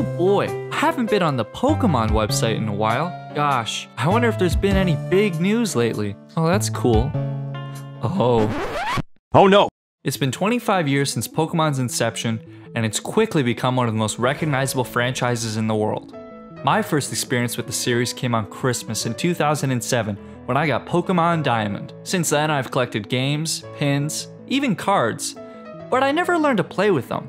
Oh boy, I haven't been on the Pokemon website in a while. Gosh, I wonder if there's been any big news lately. Oh, that's cool. Oh. Oh no! It's been 25 years since Pokemon's inception, and it's quickly become one of the most recognizable franchises in the world. My first experience with the series came on Christmas in 2007 when I got Pokemon Diamond. Since then, I've collected games, pins, even cards, but I never learned to play with them.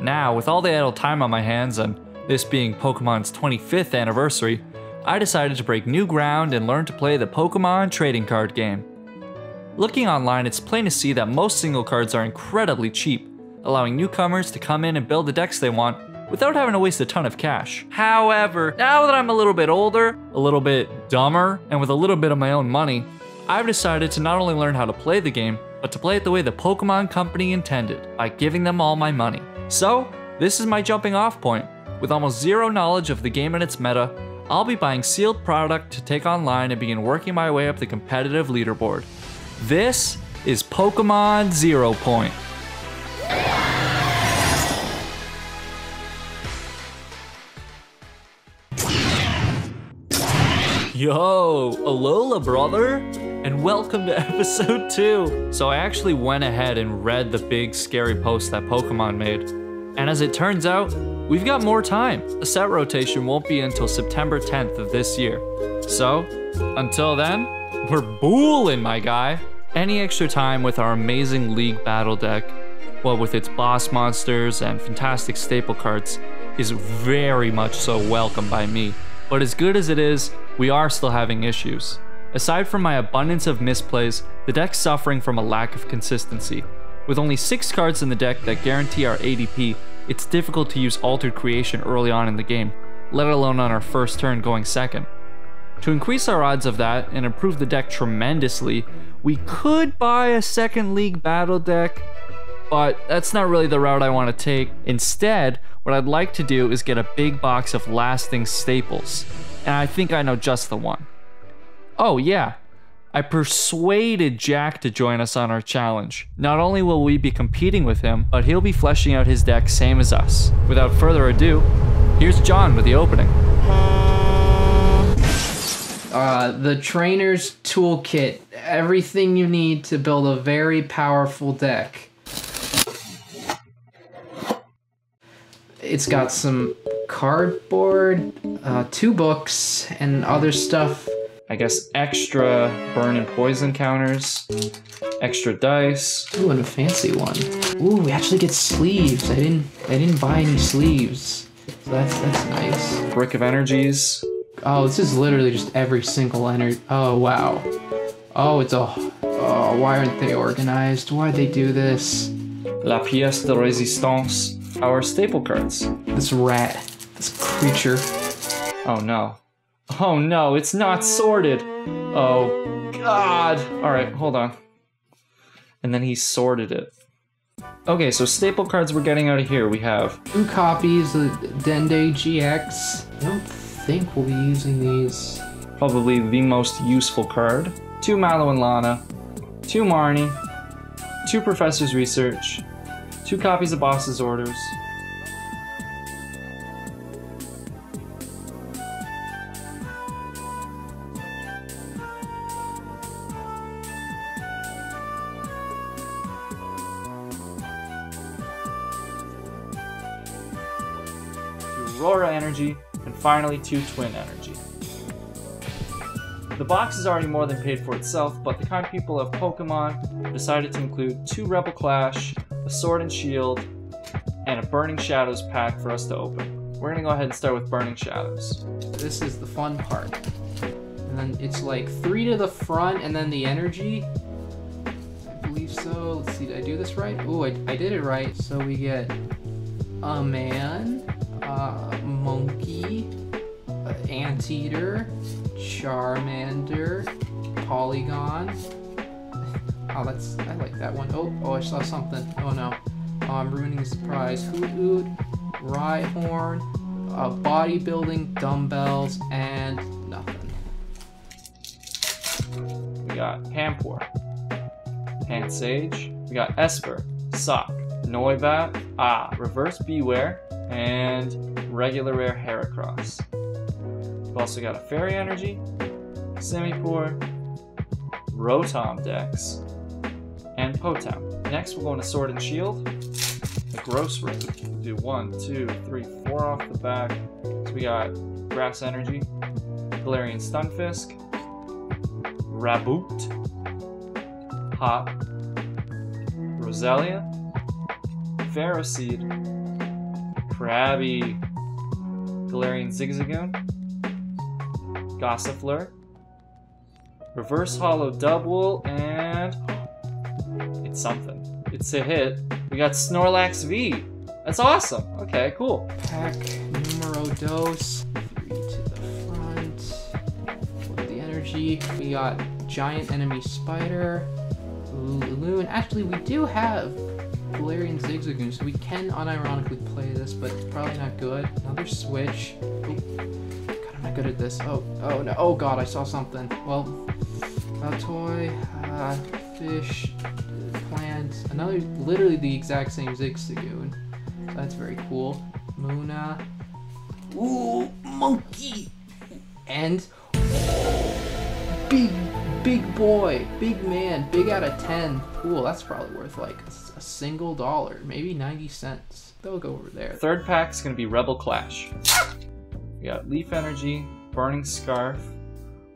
Now, with all the idle time on my hands and this being Pokemon's 25th anniversary, I decided to break new ground and learn to play the Pokemon trading card game. Looking online, it's plain to see that most single cards are incredibly cheap, allowing newcomers to come in and build the decks they want without having to waste a ton of cash. However, now that I'm a little bit older, a little bit dumber, and with a little bit of my own money, I've decided to not only learn how to play the game, but to play it the way the Pokemon Company intended, by giving them all my money. So, this is my jumping off point. With almost zero knowledge of the game and its meta, I'll be buying sealed product to take online and begin working my way up the competitive leaderboard. This is Pokemon Zero Point. Yo, Alola, brother, and welcome to episode 2. So, I actually went ahead and read the big scary post that Pokemon made. And as it turns out, we've got more time. The set rotation won't be until September 10th of this year. So, until then, we're booling, my guy. Any extra time with our amazing League Battle deck, well, with its boss monsters and fantastic staple cards, is very much so welcome by me. But as good as it is, we are still having issues. Aside from my abundance of misplays, the deck's suffering from a lack of consistency. With only 6 cards in the deck that guarantee our ADP, it's difficult to use Altered Creation early on in the game, let alone on our first turn going second. To increase our odds of that and improve the deck tremendously, we could buy a second League Battle deck, but that's not really the route I want to take. Instead, what I'd like to do is get a big box of lasting staples, and I think I know just the one. Oh, yeah. I persuaded Jack to join us on our challenge. Not only will we be competing with him, but he'll be fleshing out his deck same as us. Without further ado, here's John with the opening. Uh, the trainer's toolkit, everything you need to build a very powerful deck. It's got some cardboard, uh, two books, and other stuff. I guess extra burn and poison counters, extra dice. Ooh, and a fancy one. Ooh, we actually get sleeves. I didn't, I didn't buy any sleeves. So that's that's nice. Brick of Energies. Oh, this is literally just every single energy. Oh wow. Oh, it's a. Oh, why aren't they organized? Why'd they do this? La pièce de résistance. Our staple cards. This rat, this creature. Oh no. Oh no, it's not sorted. Oh god. Alright, hold on. And then he sorted it. Okay, so staple cards we're getting out of here. We have Two copies of Dedenne GX. I don't think we'll be using these. probably the most useful card. Two Mallow and Lana. Two Marnie. Two Professor's Research. Two copies of Boss's Orders. Energy, and finally two Twin Energy. The box is already more than paid for itself, but the kind people of Pokemon decided to include two Rebel Clash, a Sword and Shield, and a Burning Shadows pack for us to open. We're gonna go ahead and start with Burning Shadows. This is the fun part. And then it's like three to the front and then the energy. I believe so. Let's see, did I do this right? Oh, I, I did it right. So we get a man, a monkey, an anteater, Charmander, Polygon. Oh, that's I like that one. Oh, oh, I saw something. Oh no. Oh, I'm ruining the surprise. Hoot Hoot, Rhyhorn, uh, bodybuilding, dumbbells, and nothing. We got Panpour, Pansage, we got Espurr, Sock, Noibat, Ah, Reverse Bewear, and regular rare Heracross. We've also got a Fairy Energy, Simipour, Rotom Dex, and Potown. Next, we're going to Sword and Shield. A Gross. We'll do one, two, three, four off the back. So we got Grass Energy, Galarian Stunfisk, Raboot, Hop, Roselia, Ferroseed, Krabby, Galarian Zigzagoon, Gossifleur, Reverse Holo Double, and it's something. It's a hit. We got Snorlax V. That's awesome. Okay, cool. Pack numero dos. Three to the front. For the energy, we got giant enemy spider. Loon. Actually, we do have Galarian Zigzagoon, so we can unironically play this, but it's probably not good. Another switch. Oh, God, I'm not good at this. Oh, oh no. Oh God, I saw something. Well, a toy, uh, fish, plant. Another, literally the exact same Zigzagoon. That's very cool. Muna. Ooh, monkey. And big, big boy, big man, big out of 10. Cool, that's probably worth like a single dollar, maybe 90 cents. They'll go over there. Third pack's gonna be Rebel Clash. We got Leaf Energy, Burning Scarf,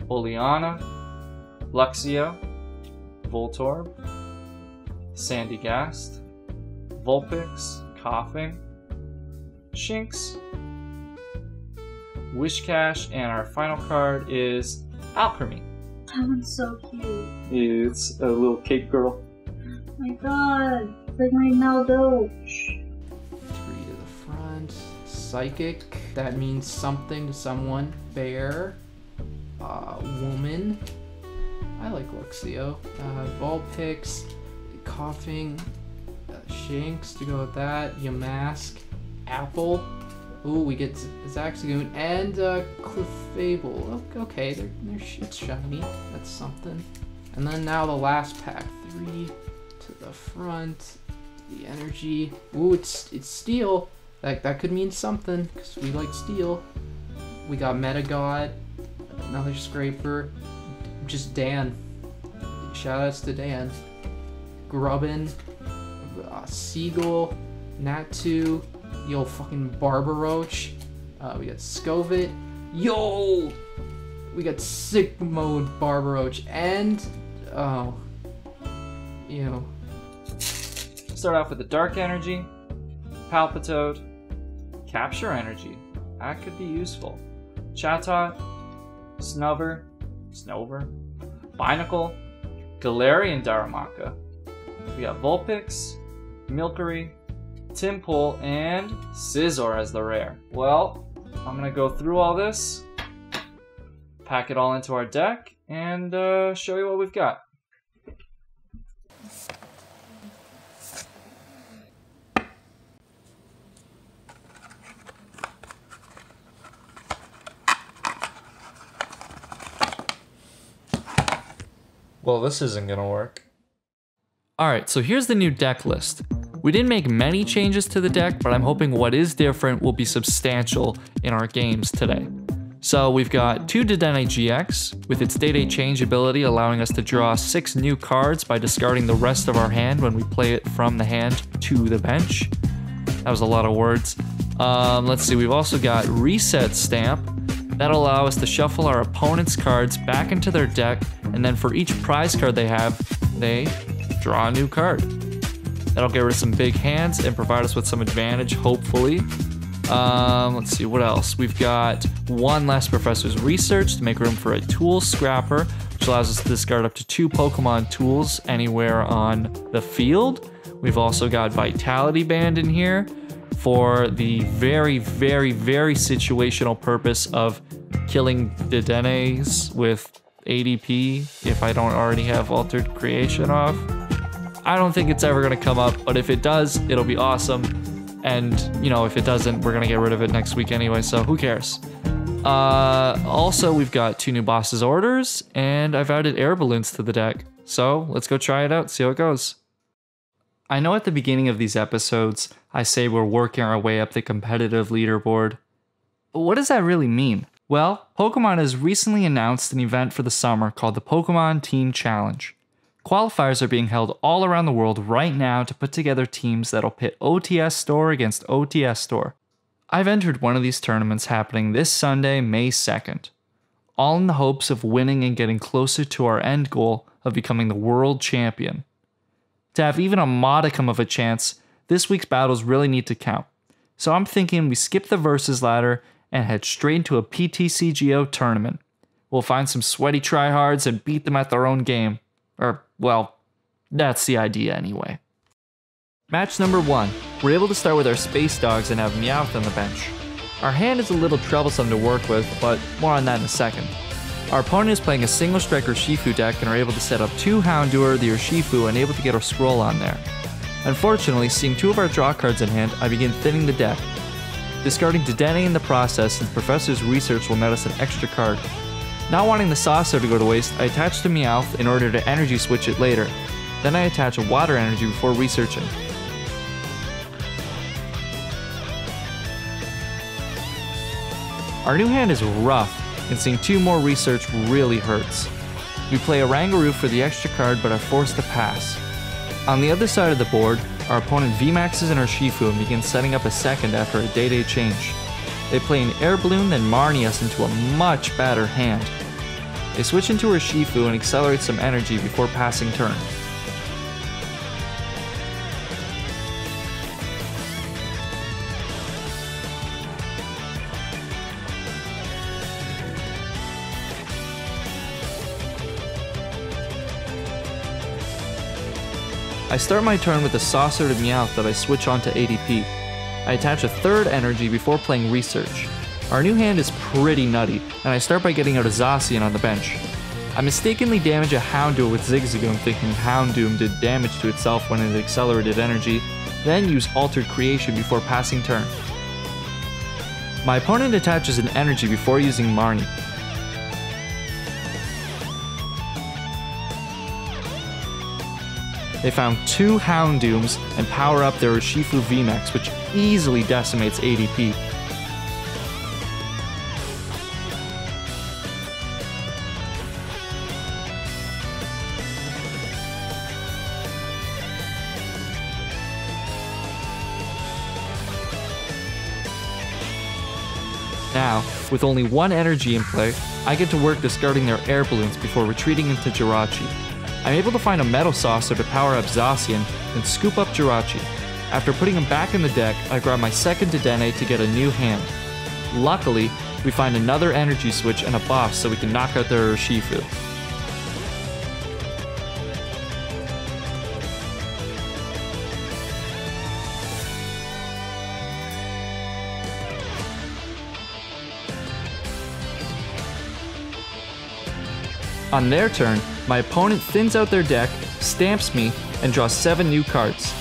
Oleana, Luxio, Voltorb, Sandy Gast, Vulpix, Koffing, Shinx, Whiscash, and our final card is Alcremie. That one's so cute. It's a little cake girl. Oh my god. It's like my Naldo. Three to the front. Psychic, that means something to someone. Bear, uh, woman. I like Luxio. Uh, Vulpix, Koffing, uh, Shinx to go with that. Yamask, Apple. Ooh, we get Zaxagoon and uh, Clefable. Okay, they're, they're it's shiny. That's something. And then now the last pack. Three to the front. The energy. Ooh, it's it's steel. That that could mean something because we like steel. We got Meta God, another scraper. Just Dan. Shoutouts to Dan. Grubbin, uh, Seagull, Natu, old fucking Barbaroach. Uh, we got Scovit. Yo! We got sick mode Barbaroach and oh, you know, Start off with the Dark Energy, Palpitoad, Capture Energy. That could be useful. Chatot, Snover, Snover, Binacle, Galarian Darumaka. We got Vulpix, Milcery, Tympole, and Scizor as the rare. Well, I'm gonna go through all this, pack it all into our deck, and uh, show you what we've got. Well, this isn't gonna work. Alright, so here's the new deck list. We didn't make many changes to the deck, but I'm hoping what is different will be substantial in our games today. So we've got two Dedenne GX, with its Day-Day change ability allowing us to draw six new cards by discarding the rest of our hand when we play it from the hand to the bench. That was a lot of words. Um, let's see, we've also got Reset Stamp. That'll allow us to shuffle our opponent's cards back into their deck, and then for each prize card they have, they draw a new card. That'll get rid of some big hands and provide us with some advantage, hopefully. Um, let's see, what else? We've got one less Professor's Research to make room for a Tool Scrapper, which allows us to discard up to two Pokemon tools anywhere on the field. We've also got Vitality Band in here for the very, very, very situational purpose of killing Dedennes with ADP if I don't already have Altered Creation off. I don't think it's ever going to come up, but if it does, it'll be awesome. And, you know, if it doesn't, we're going to get rid of it next week anyway, so who cares? Uh, also, we've got two new bosses' orders, and I've added air balloons to the deck. So let's go try it out, see how it goes. I know at the beginning of these episodes, I say we're working our way up the competitive leaderboard, But what does that really mean? Well, Pokemon has recently announced an event for the summer called the Pokemon Team Challenge. Qualifiers are being held all around the world right now to put together teams that'll pit OTS Store against OTS Store. I've entered one of these tournaments happening this Sunday, May 2nd, all in the hopes of winning and getting closer to our end goal of becoming the world champion. To have even a modicum of a chance, this week's battles really need to count. So I'm thinking we skip the versus ladder and head straight into a PTCGO tournament. We'll find some sweaty tryhards and beat them at their own game. Or, well, that's the idea anyway. Match number one. We're able to start with our space dogs and have Meowth on the bench. Our hand is a little troublesome to work with, but more on that in a second. Our opponent is playing a single Strike Urshifu deck and are able to set up two Houndour, the Urshifu, and able to get a scroll on there. Unfortunately, seeing two of our draw cards in hand, I begin thinning the deck. Discarding Dedenne in the process since Professor's research will net us an extra card. Not wanting the Saucer to go to waste, I attach the Meowth in order to energy switch it later. Then I attach a water energy before researching. Our new hand is rough, and seeing two more research really hurts. We play a Rangaroo for the extra card but are forced to pass. On the other side of the board, our opponent VMAXes in our shifu and begins setting up a second after a day-day change. They play an Air Balloon, then Marnie us into a much better hand. They switch into Urshifu and accelerate some energy before passing turn. I start my turn with a Saucer to Meowth that I switch on to ADP. I attach a third energy before playing Research. Our new hand is pretty nutty, and I start by getting out a Zacian on the bench. I mistakenly damage a Houndoom with Zigzagoon thinking Houndoom did damage to itself when it accelerated energy, then use Altered Creation before passing turn. My opponent attaches an energy before using Marnie. They found two Houndooms and power up their Urshifu VMAX, which easily decimates ADP. Now, with only one energy in play, I get to work discarding their air balloons before retreating into Jirachi. I'm able to find a Metal Saucer to power up Zacian and scoop up Jirachi. After putting him back in the deck, I grab my second Dedenne to get a new hand. Luckily, we find another energy switch and a boss so we can knock out their Urshifu. On their turn, my opponent thins out their deck, stamps me, and draws 7 new cards.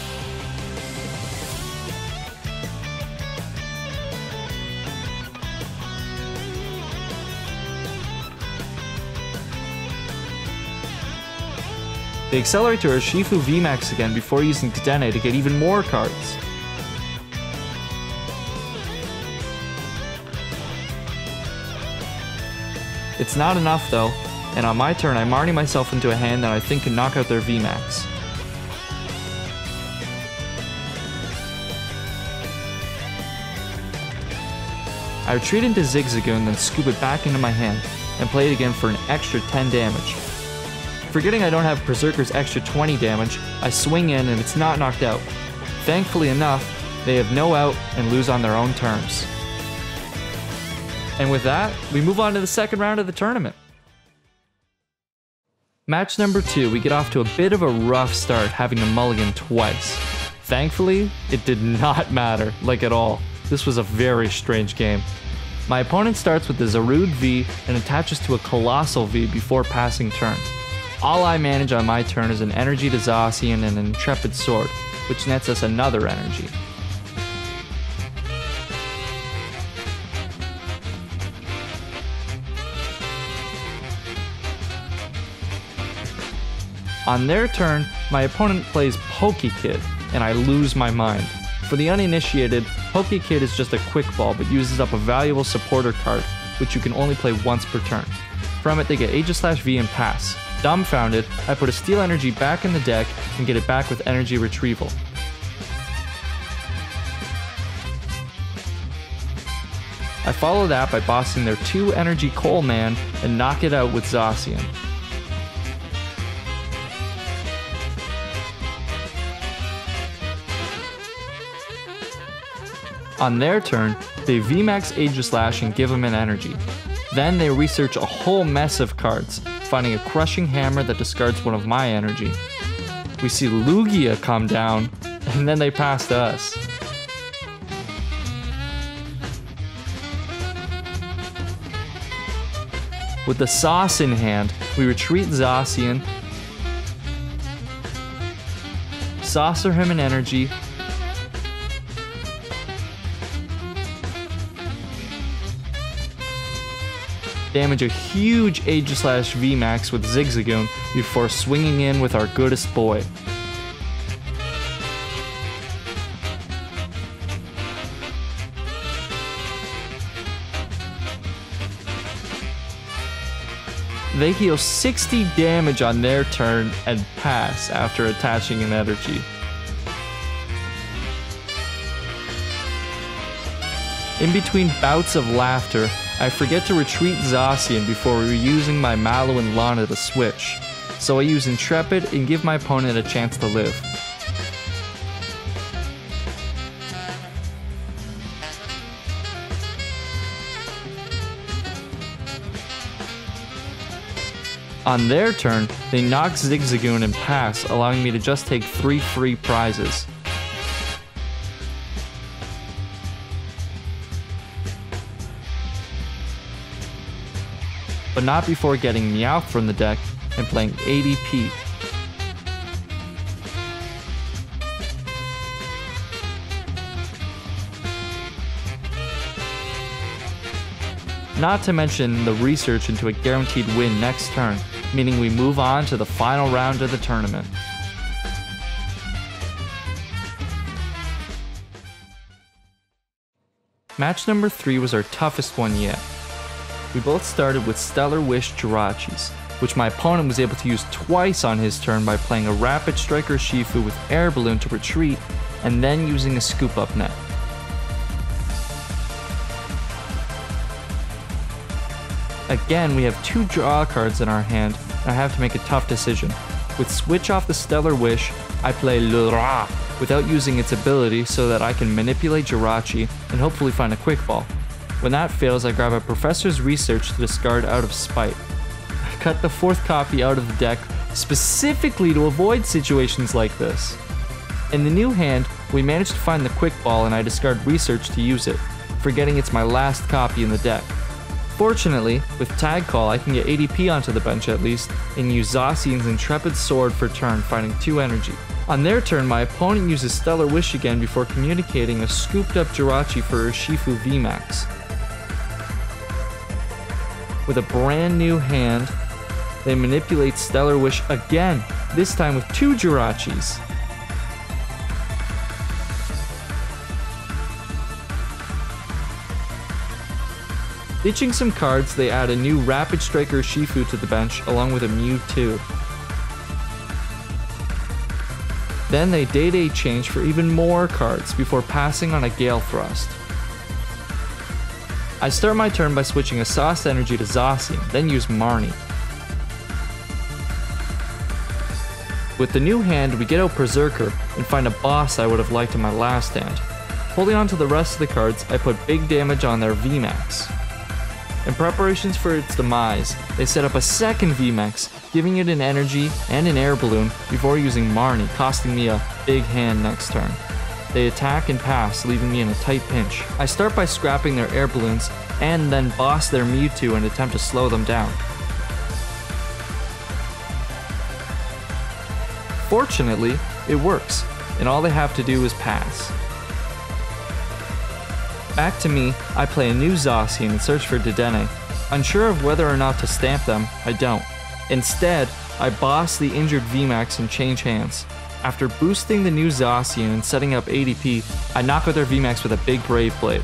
They accelerate to Urshifu VMAX again before using Dedenne to get even more cards. It's not enough though, and on my turn I Marnie myself into a hand that I think can knock out their VMAX. I retreat into Zigzagoon, then scoop it back into my hand, and play it again for an extra 10 damage. Forgetting I don't have Berserker's extra 20 damage, I swing in and it's not knocked out. Thankfully enough, they have no out and lose on their own terms. And with that, we move on to the second round of the tournament. Match number two, we get off to a bit of a rough start, having to mulligan twice. Thankfully, it did not matter, like at all. This was a very strange game. My opponent starts with the Zarude V and attaches to a Coalossal V before passing turn. All I manage on my turn is an Energy to Zacian and an Intrepid Sword, which nets us another energy. On their turn, my opponent plays Pokekid, and I lose my mind. For the uninitiated, Pokekid is just a quick ball but uses up a valuable supporter card, which you can only play once per turn. From it, they get Aegislash V and Pass. Dumbfounded, I put a Steel Energy back in the deck and get it back with Energy Retrieval. I follow that by bossing their 2 Energy Coal Man and knock it out with Zacian. On their turn, they VMAX Aegislash and give him an energy. Then they research a whole mess of cards, finding a Crushing Hammer that discards one of my energy. We see Lugia come down, and then they pass to us. With the sauce in hand, we retreat Zacian, saucer him in energy, damage a huge Age Aegislash VMAX with Zigzagoon before swinging in with our goodest boy. They heal 60 damage on their turn and pass after attaching an energy. In between bouts of laughter, I forget to retreat Zacian before reusing my Mallow and Lana to switch, so I use Intrepid and give my opponent a chance to live. On their turn, they knock Zigzagoon and pass, allowing me to just take 3 free prizes. But not before getting Meowth from the deck and playing ADP. Not to mention the research into a guaranteed win next turn, meaning we move on to the final round of the tournament. Match number 3 was our toughest one yet. We both started with Stellar Wish Jirachis, which my opponent was able to use twice on his turn by playing a Rapid Strike Urshifu with Air Balloon to retreat, and then using a Scoop Up Net. Again, we have two draw cards in our hand, and I have to make a tough decision. With Switch off the Stellar Wish, I play Lura without using its ability so that I can manipulate Jirachi and hopefully find a quick ball. When that fails, I grab a Professor's Research to discard out of spite. I cut the fourth copy out of the deck specifically to avoid situations like this. In the new hand, we manage to find the quick ball and I discard Research to use it, forgetting it's my last copy in the deck. Fortunately, with Tag Call, I can get ADP onto the bench at least, and use Zacian's Intrepid Sword for turn, finding 2 energy. On their turn, my opponent uses Stellar Wish again before communicating a scooped up Jirachi for a Shifu VMAX. With a brand new hand, they manipulate Stellar Wish again, this time with two Jirachis. Ditching some cards, they add a new Rapid Strike Urshifu to the bench along with a Mewtwo. Then they Day Day change for even more cards before passing on a Gale Thrust. I start my turn by switching a Sauce Energy to Zacian, then use Marnie. With the new hand, we get out Berserker and find a boss I would have liked in my last hand. Holding on to the rest of the cards, I put big damage on their VMAX. In preparations for its demise, they set up a second VMAX, giving it an energy and an air balloon before using Marnie, costing me a big hand next turn. They attack and pass, leaving me in a tight pinch. I start by scrapping their air balloons, and then boss their Mewtwo and attempt to slow them down. Fortunately, it works, and all they have to do is pass. Back to me, I play a new Zacian and search for Dedenne. Unsure of whether or not to stamp them, I don't. Instead, I boss the injured VMAX and change hands. After boosting the new Zacian and setting up ADP, I knock out their VMAX with a big Brave Blade.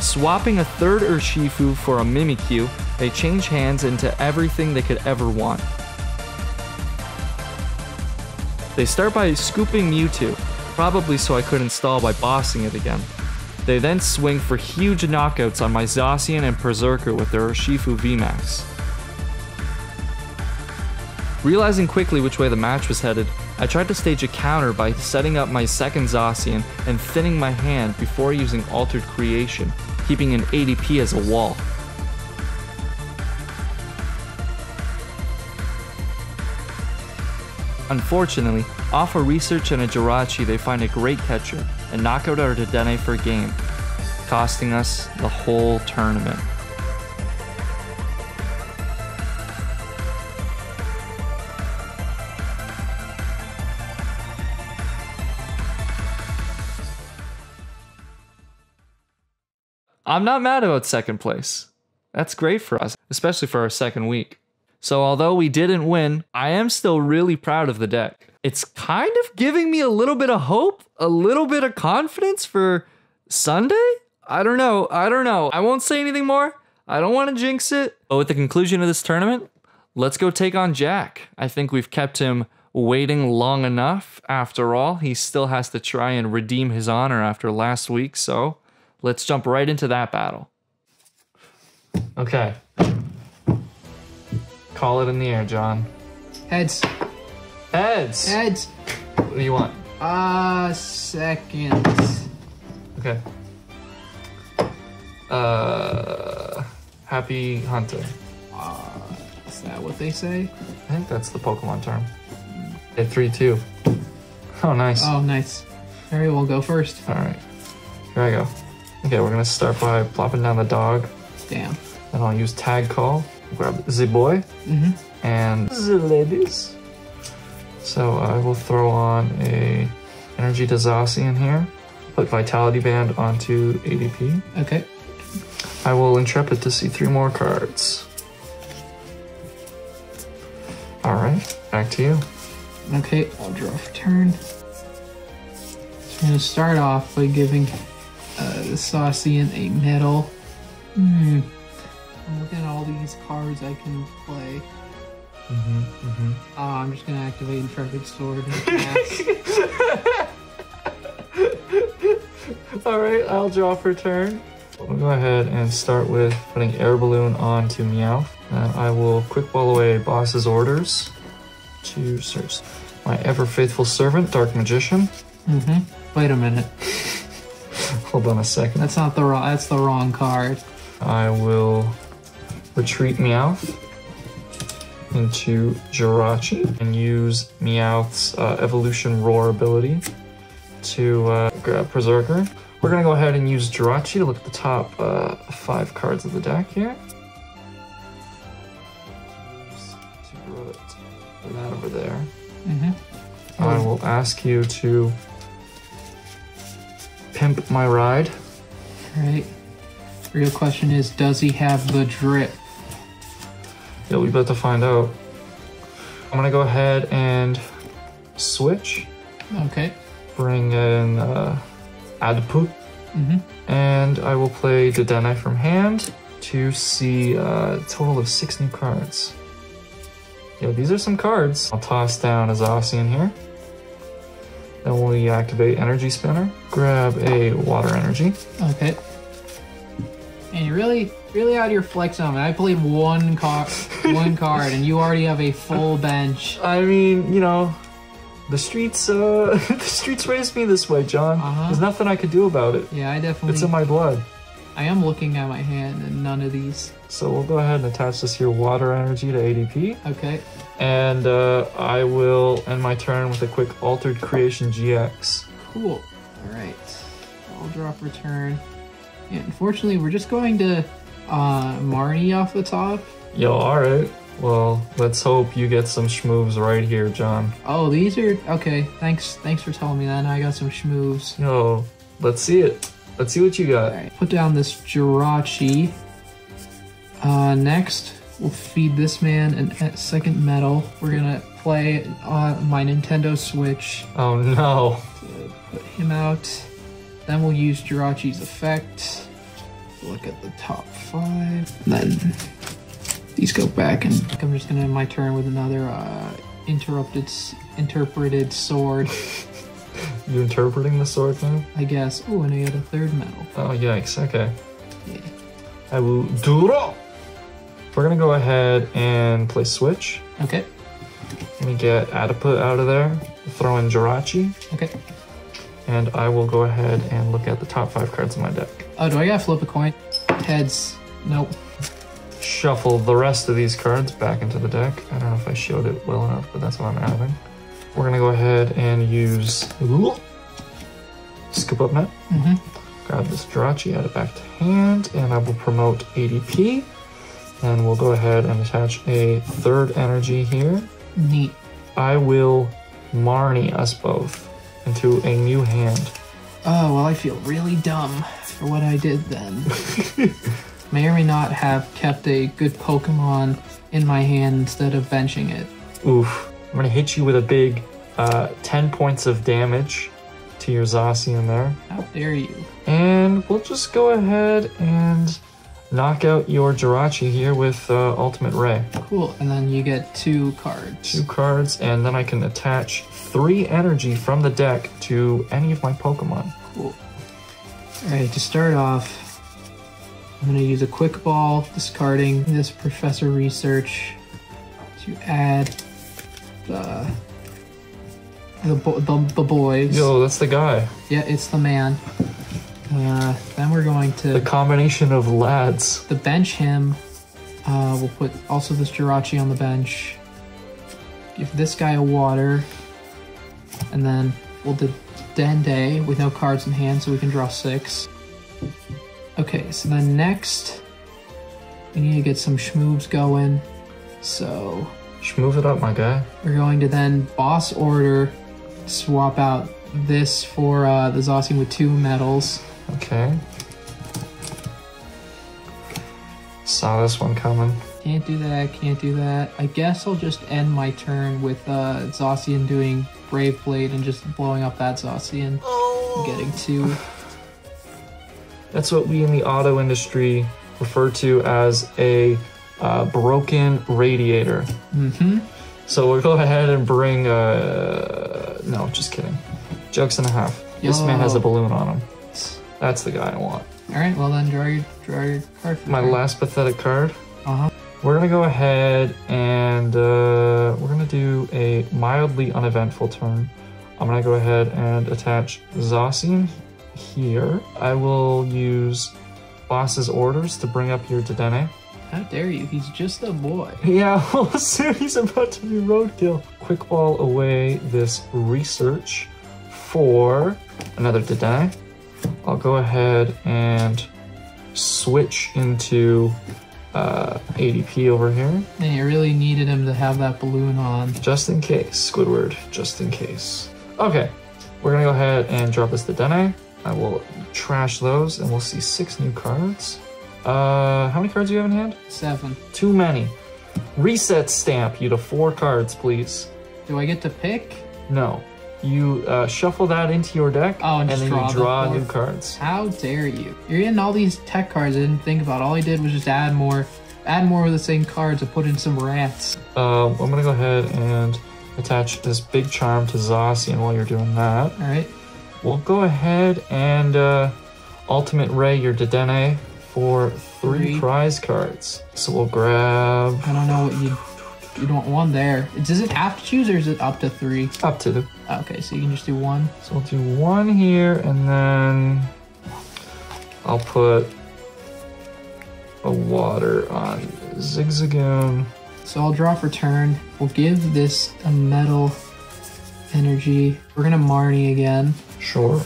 Swapping a third Urshifu for a Mimikyu, they change hands into everything they could ever want. They start by scooping Mewtwo, probably so I could install by bossing it again. They then swing for huge knockouts on my Zacian and Berserker with their Urshifu VMAX. Realizing quickly which way the match was headed, I tried to stage a counter by setting up my second Zacian and thinning my hand before using Altered Creation, keeping an ADP as a wall. Unfortunately, off a research and a Jirachi, they find a great catcher and knock out our Dedenne for game, costing us the whole tournament. I'm not mad about second place. That's great for us, especially for our second week. So, although we didn't win, I am still really proud of the deck. It's kind of giving me a little bit of hope, a little bit of confidence for Sunday? I don't know. I don't know. I won't say anything more. I don't want to jinx it. But with the conclusion of this tournament, let's go take on Jack. I think we've kept him waiting long enough. After all, he still has to try and redeem his honor after last week. So let's jump right into that battle. Okay. Call it in the air, John. Heads. Heads. Heads. What do you want? Uh, seconds. Okay. Uh, happy hunter. Uh, is that what they say? I think that's the Pokemon term. Okay, three, two. Oh, nice. Oh, nice. Alright, we'll go first. All right. Here I go. Okay, we're gonna start by plopping down the dog. Damn. Then I'll use tag call. Grab the boy Mm-hmm. and the ladies. So I will throw on a energy to in here. Put Vitality Band onto ADP. Okay. I will Intrepid to see three more cards. Alright, back to you. Okay, I'll draw for turn. So I'm gonna start off by giving the Saucian a medal. Hmm. I'm looking at all these cards I can play. Mm-hmm, mm-hmm. Oh, I'm just gonna activate Intrepid Sword and. Alright, I'll draw for turn. We'll go ahead and start with putting Air Balloon onto Meowth. And I will quick ball away Boss's orders to search my ever faithful servant, Dark Magician. mm-hmm. Wait a minute. Hold on a second. That's not the wrong. That's the wrong card. I will retreat Meowth into Jirachi and use Meowth's uh, Evolution Roar ability to uh, grab Berserker. We're gonna go ahead and use Jirachi to look at the top uh, five cards of the deck here. To put that over there. Mm-hmm. I will ask you to pimp my ride. Right. Real question is, does he have the drip? Yeah, we about to find out. I'm gonna go ahead and switch. Okay. Bring in uh, Adput, Mm-hmm. and I will play Dedenne from hand to see uh, a total of six new cards. Yeah, these are some cards. I'll toss down a Zacian here. Then we activate Energy Spinner. Grab a Water Energy. Okay. And you're really, really out of your flex on me. I played one card, one card, and you already have a full bench. I mean, you know, the streets, uh, the streets raised me this way, John. Uh-huh. There's nothing I could do about it. Yeah, I definitely. It's in my blood. I am looking at my hand, and none of these. So we'll go ahead and attach this here water energy to ADP. Okay. And uh, I will end my turn with a quick altered creation GX. Cool. All right. I'll drop return. Yeah, unfortunately, we're just going to uh, Marnie off the top. Yo, alright. Well, let's hope you get some schmoves right here, John. Oh, these are okay. Thanks, thanks for telling me that. Now I got some schmoves. Yo, let's see it. Let's see what you got. All right. Put down this Jirachi. Uh, next, We'll feed this man an, a second metal. We're gonna play on my Nintendo Switch Oh no. put him out. Then we'll use Jirachi's effect. Look at the top five. Then these go back, and I'm just gonna end my turn with another uh, interrupted, interpreted sword. You're interpreting the sword now? I guess. Oh, and I get a third metal. Oh yikes. Okay. Yeah. I will draw. We're gonna go ahead and play switch. Okay. Let me get Adiput out of there. Throw in Jirachi, Okay. and I will go ahead and look at the top five cards in my deck. Oh, do I gotta flip a coin? Heads. Nope. Shuffle the rest of these cards back into the deck. I don't know if I showed it well enough, but that's what I'm having. We're gonna go ahead and use scoop up net. Mm-hmm. Grab this Jirachi, add it back to hand, and I will promote ADP. And we'll go ahead and attach a third energy here. Neat. I will Marnie us both into a new hand. Oh, well, I feel really dumb for what I did then. may or may not have kept a good Pokemon in my hand instead of benching it. Oof. I'm gonna hit you with a big uh, 10 points of damage to your Zacian there. How dare you? And we'll just go ahead and knock out your Jirachi here with uh, Ultimate Ray. Cool. And then you get two cards. Two cards, and then I can attach three energy from the deck to any of my Pokemon. Cool. Alright, to start off, I'm going to use a quick ball, discarding this Professor Research to add the. The, bo- the, the boys. Yo, that's the guy. Yeah, it's the man. Uh, then we're going to The combination of lads. the bench him. Uh, we'll put also this Jirachi on the bench. Give this guy a water. And then we'll do Dedenne with no cards in hand so we can draw six. Okay, so then next we need to get some schmoobs going. So Just move it up, my guy. we're going to then boss order swap out this for uh, the Zacian with two metals. Okay. Saw this one coming. Can't do that, can't do that. I guess I'll just end my turn with uh, Zacian doing Brave Blade and just blowing up that Zacian. Getting two. That's what we in the auto industry refer to as a uh, broken radiator. Mm-hmm. So we'll go ahead and bring. Uh, no, just kidding. Jokes and a half. This man has a balloon on him. That's the guy I want. Alright, well then draw your draw your card for My last pathetic card. Uh-huh. We're gonna go ahead and uh, we're gonna do a mildly uneventful turn. I'm gonna go ahead and attach Zacian here. I will use boss's orders to bring up your Dedenne. How dare you? He's just a boy. Yeah, well, soon he's about to be roadkill. Quick ball away this research for another Dedenne. I'll go ahead and switch into uh, ADP over here. And you really needed him to have that balloon on. Just in case, Squidward, just in case. Okay, we're gonna go ahead and drop this to Dene. I will trash those and we'll see six new cards. Uh, how many cards do you have in hand? Seven. Too many. Reset stamp you to four cards, please. Do I get to pick? No. You uh, shuffle that into your deck Oh, and and then draw you draw new cards. How dare you? You're getting all these tech cards I didn't think about. All I did was just add more add more of the same cards and put in some rats. Uh, I'm gonna go ahead and attach this big charm to Zacian while you're doing that. Alright. We'll go ahead and uh, Ultimate Ray your Dedenne for three, Three. prize cards. So we'll grab I don't know what you you don't want one there. Does it have to choose or is it up to three? up to the. Okay, so you can just do one. So we'll do one here and then I'll put a water on Zigzagoon. So I'll draw for turn. We'll give this a metal energy. We're gonna Marnie again. Sure.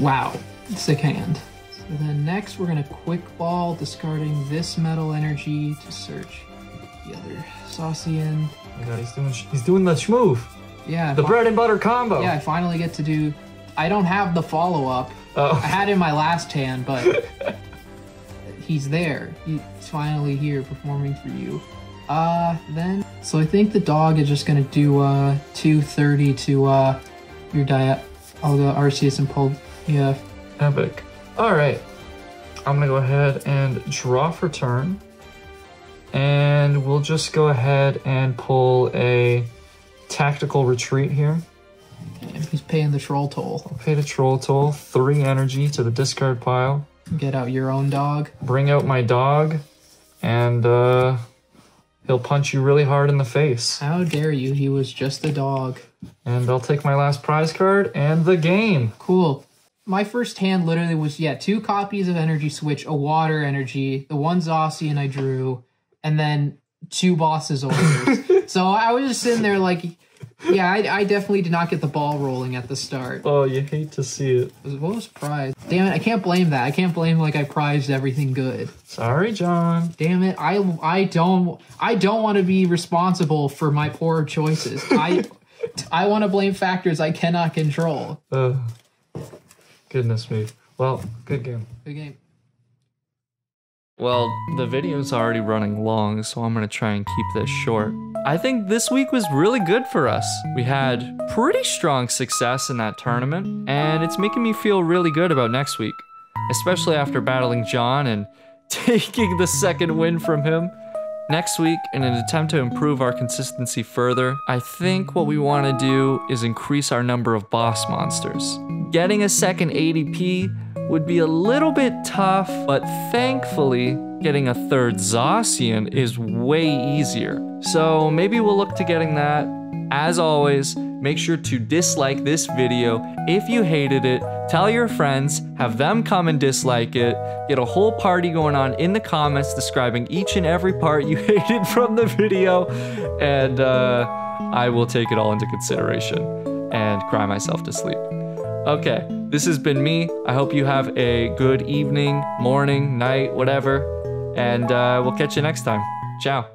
Wow, sick hand. So then next we're gonna quick ball, discarding this metal energy to search the other Saucian. Oh my god, he's doing he's doing the schmove. Yeah, The bread and butter combo. Yeah, I finally get to do. I don't have the follow up. Oh. I Oh, had in my last hand, but he's there. He's finally here performing for you. Uh, then, so I think the dog is just gonna do uh 230 to uh your diet. I'll go Arceus and pull. Yeah, Epic. All right. I'm gonna go ahead and draw for turn. And we'll just go ahead and pull a tactical retreat here. and he's paying the troll toll. Pay the troll toll, three energy to the discard pile. Get out your own dog. Bring out my dog, and uh, he'll punch you really hard in the face. How dare you? He was just a dog. And I'll take my last prize card and the game. Cool. My first hand literally was yeah, two copies of Energy Switch, a water energy, the one Zacian I drew, and then two bosses orders. so I was just sitting there like, yeah, I, I definitely did not get the ball rolling at the start. Oh, you hate to see it. What was prize? Damn it! I can't blame that. I can't blame like I prized everything good. Sorry, John. Damn it! I I don't I don't want to be responsible for my poor choices. I I want to blame factors I cannot control. Uh, goodness me. Well, good game. Good game. Well, the video's already running long, so I'm gonna try and keep this short. I think this week was really good for us. We had pretty strong success in that tournament, and it's making me feel really good about next week, especially after battling John and taking the second win from him. Next week, in an attempt to improve our consistency further, I think what we want to do is increase our number of boss monsters. Getting a second ADP would be a little bit tough, but thankfully, getting a third Zacian is way easier. So maybe we'll look to getting that. As always, make sure to dislike this video if you hated it. Tell your friends, have them come and dislike it. Get a whole party going on in the comments describing each and every part you hated from the video. And uh, I will take it all into consideration and cry myself to sleep. Okay, this has been me. I hope you have a good evening, morning, night, whatever. And uh, we'll catch you next time. Ciao.